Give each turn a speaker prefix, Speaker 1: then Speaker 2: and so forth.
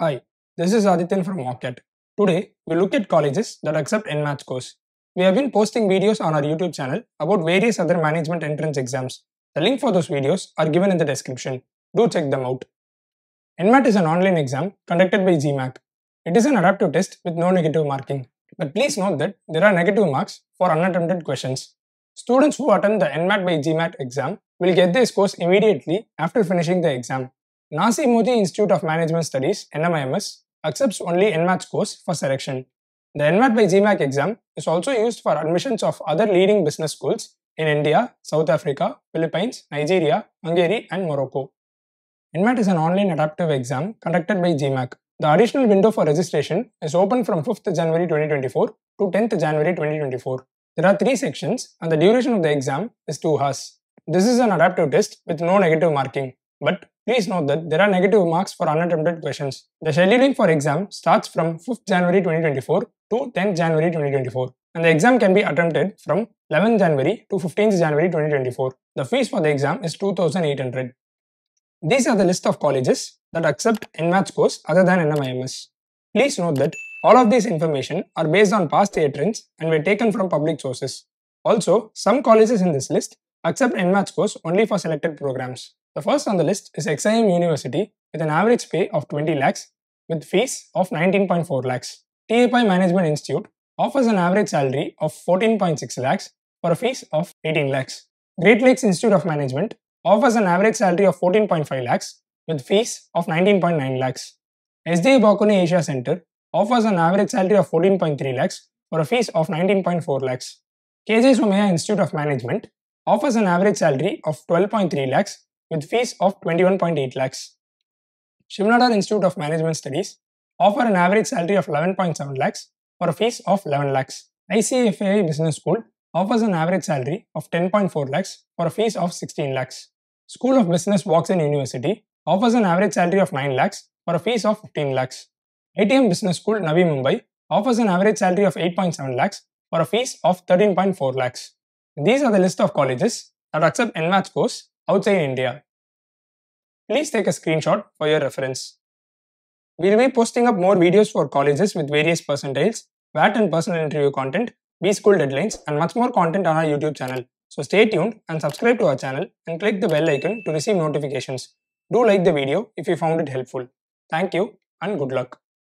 Speaker 1: Hi, this is Adityan from Mockat. Today, we look at colleges that accept NMAT course. We have been posting videos on our YouTube channel about various other management entrance exams. The link for those videos are given in the description. Do check them out. NMAT is an online exam conducted by GMAC. It is an adaptive test with no negative marking. But please note that there are negative marks for unattempted questions. Students who attend the NMAT by GMAC exam will get their scores immediately after finishing the exam. Narsee Monjee Institute of Management Studies NMIMS accepts only NMAT scores for selection. The NMAT by GMAC exam is also used for admissions of other leading business schools in India, South Africa, Philippines, Nigeria, Hungary, and Morocco. NMAT is an online adaptive exam conducted by GMAC. The additional window for registration is open from 5th January 2024 to 10th January 2024. There are three sections and the duration of the exam is 2 hours. This is an adaptive test with no negative marking. But please note that there are negative marks for unattempted questions. The scheduling for exam starts from 5th January 2024 to 10th January 2024 and the exam can be attempted from 11th January to 15th January 2024. The fees for the exam is 2800. These are the list of colleges that accept NMAT scores other than NMIMS. Please note that all of these information are based on past trends and were taken from public sources. Also, some colleges in this list accept NMAT scores only for selected programs. The first on the list is XIM University with an average pay of 20 lakhs with fees of 19.4 lakhs. T A Pai Management Institute offers an average salary of 14.6 lakhs for a fees of 18 lakhs. Great Lakes Institute of Management offers an average salary of 14.5 lakhs with fees of 19.9 lakhs. SDA Bocconi Asia Center offers an average salary of 14.3 lakhs for a fees of 19.4 lakhs. KJ Somaiya Institute of Management offers an average salary of 12.3 lakhs with fees of 21.8 lakhs. Shiv Nadar Institute of Management Studies offer an average salary of 11.7 lakhs for a fees of 11 lakhs. ICFAI Business School offers an average salary of 10.4 lakhs for a fees of 16 lakhs. School of Business Woxsen University offers an average salary of 9 lakhs for a fees of 15 lakhs. ITM Business School Navi Mumbai offers an average salary of 8.7 lakhs for a fees of 13.4 lakhs. These are the list of colleges that accept NMAT scores outside India. Please take a screenshot for your reference. We'll be posting up more videos for colleges with various percentiles, WAT and personal interview content, B-School deadlines and much more content on our YouTube channel. So stay tuned and subscribe to our channel and click the bell icon to receive notifications. Do like the video if you found it helpful. Thank you and good luck.